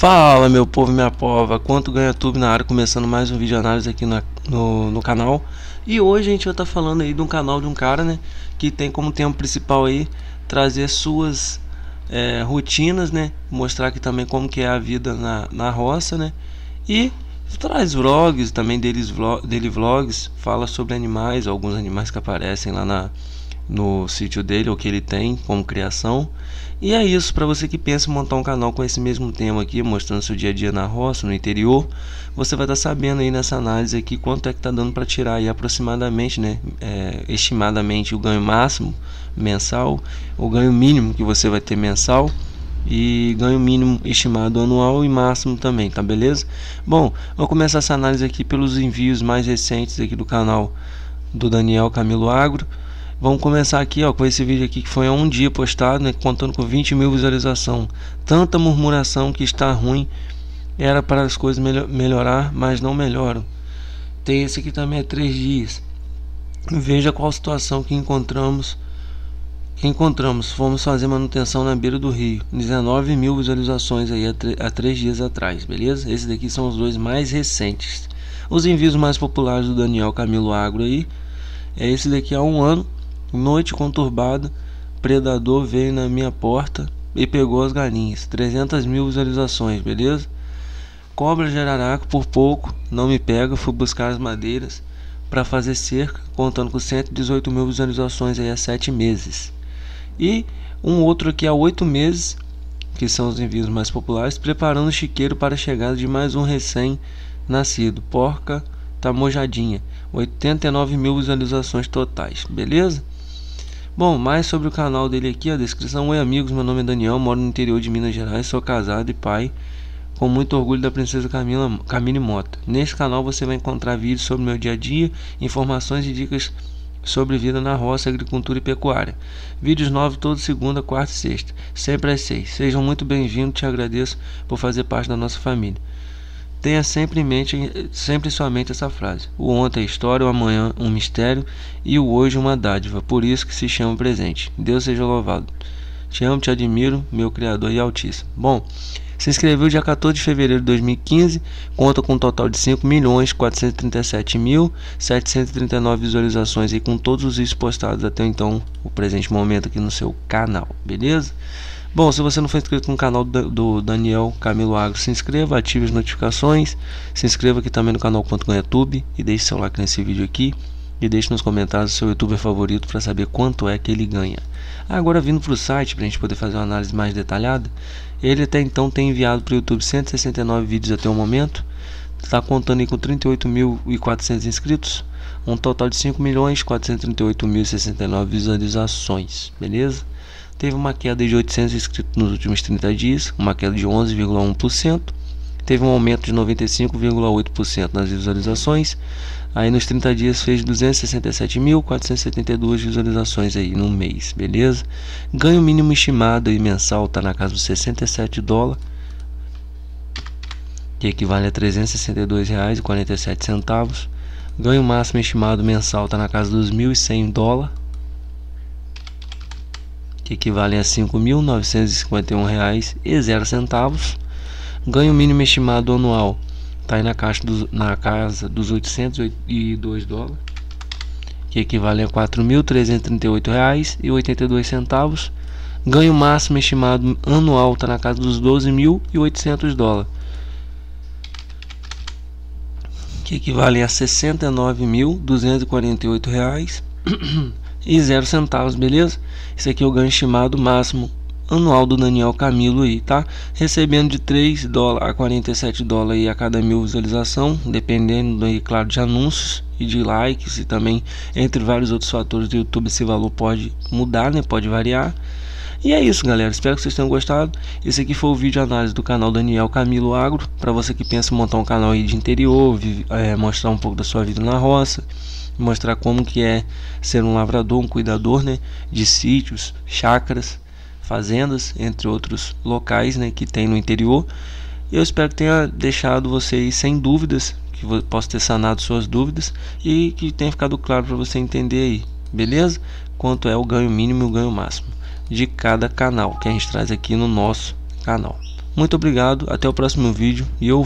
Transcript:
Fala meu povo minha pova, quanto ganha tudo na área, começando mais um vídeo análise aqui na, no, no canal. E hoje a gente vai estar tá falando aí de um canal de um cara, né, que tem como tema principal aí trazer suas é, rotinas, né, mostrar aqui também como que é a vida na, na roça, né E traz vlogs também deles, vlog, dele vlogs, fala sobre animais, alguns animais que aparecem lá na, no sítio dele, o que ele tem como criação. E é isso, para você que pensa em montar um canal com esse mesmo tema aqui, mostrando seu dia a dia na roça, no interior, você vai estar tá sabendo aí nessa análise aqui quanto é que está dando para tirar aí aproximadamente, né, é, estimadamente o ganho máximo mensal, o ganho mínimo que você vai ter mensal e ganho mínimo estimado anual e máximo também, tá beleza? Bom, vou começar essa análise aqui pelos envios mais recentes aqui do canal do Daniel Camilo Agro. Vamos começar aqui ó, com esse vídeo aqui que foi há um dia postado, né, contando com 20 mil visualizações. Tanta murmuração que está ruim, era para as coisas melhor, melhorar, mas não melhoram. Tem esse aqui também é 3 dias. Veja qual situação que encontramos. Que encontramos, fomos fazer manutenção na beira do rio. 19 mil visualizações aí há 3 dias atrás, beleza? Esses daqui são os dois mais recentes. Os envios mais populares do Daniel Camilo Agro aí. É esse daqui há um ano Noite conturbada, predador veio na minha porta e pegou as galinhas. 300 mil visualizações, beleza? Cobra de araraca, por pouco, não me pega. Fui buscar as madeiras para fazer cerca, contando com 118 mil visualizações aí há 7 meses. E um outro aqui há 8 meses, que são os envios mais populares, preparando o chiqueiro para a chegada de mais um recém-nascido. Porca Tamojadinha. 89 mil visualizações totais, beleza? Bom, mais sobre o canal dele aqui, a descrição. Oi amigos, meu nome é Daniel, moro no interior de Minas Gerais, sou casado e pai, com muito orgulho da princesa Camila, Camille Mota. Neste canal você vai encontrar vídeos sobre meu dia a dia, informações e dicas sobre vida na roça, agricultura e pecuária. Vídeos novos toda segunda, quarta e sexta, sempre às seis. Sejam muito bem-vindos, te agradeço por fazer parte da nossa família. Tenha sempre em mente, sempre em essa frase. O ontem é história, o amanhã um mistério e o hoje uma dádiva. Por isso que se chama presente. Deus seja louvado. Te amo, te admiro, meu Criador e Altíssimo. Bom, se inscreveu dia 14 de fevereiro de 2015, conta com um total de 5.437.739 visualizações e com todos os vídeos postados até então, o presente momento aqui no seu canal, beleza? Bom, se você não for inscrito no canal do Daniel Camilo Agro, se inscreva, ative as notificações, se inscreva aqui também no canal Quanto Ganha YouTube e deixe seu like nesse vídeo aqui e deixe nos comentários o seu youtuber favorito para saber quanto é que ele ganha. Agora vindo para o site para a gente poder fazer uma análise mais detalhada, ele até então tem enviado para o YouTube 169 vídeos até o momento, está contando aí com 38.400 inscritos, um total de 5.438.069 visualizações, beleza? Teve uma queda de 800 inscritos nos últimos 30 dias, uma queda de 11,1%, teve um aumento de 95,8% nas visualizações, aí nos 30 dias fez 267.472 visualizações aí no mês, beleza? Ganho mínimo estimado e mensal está na casa dos 67 dólares, que equivale a R$ 362,47. Ganho máximo estimado mensal está na casa dos 1.100 dólares que equivalem a R$ 5.951,00. Ganho mínimo estimado anual está aí na, caixa dos, na casa dos 802 dólares, que equivale a R$ 4.338,82. Ganho máximo estimado anual está na casa dos 12.800 dólares, que equivale a R$ 69.248 e zero centavos, beleza? Esse aqui é o ganho estimado máximo anual do Daniel Camilo aí, tá? Recebendo de 3 dólares a 47 dólares a cada mil visualização, dependendo aí, claro, de anúncios e de likes e também entre vários outros fatores do YouTube esse valor pode mudar, né? Pode variar. E é isso, galera. Espero que vocês tenham gostado. Esse aqui foi o vídeo análise do canal Daniel Camilo Agro. Para você que pensa em montar um canal aí de interior, é, mostrar um pouco da sua vida na roça mostrar como que é ser um lavrador, um cuidador, né, de sítios, chácaras, fazendas, entre outros locais, né, que tem no interior. Eu espero que tenha deixado vocês sem dúvidas, que possa ter sanado suas dúvidas e que tenha ficado claro para você entender aí, beleza? Quanto é o ganho mínimo e o ganho máximo de cada canal que a gente traz aqui no nosso canal. Muito obrigado, até o próximo vídeo e eu